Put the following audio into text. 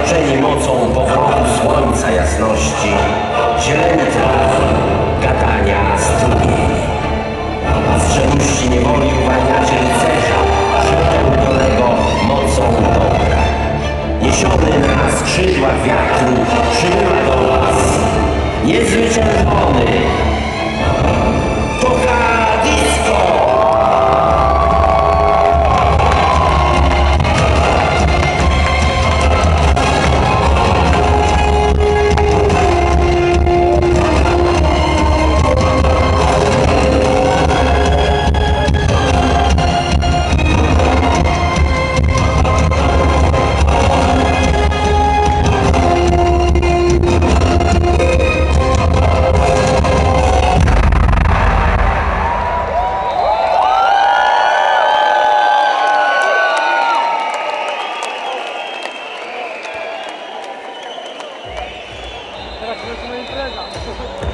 zapieczeni mocą powrotu słońca jasności, zieleni traw, gadania strumieni. Z czemuści niewoli uwalniacie rycerza, przepełnionego mocą dobra. Niesiony na skrzydłach wiatru, przybywa do was, niezwyciężony, Teraz lecimy impreza.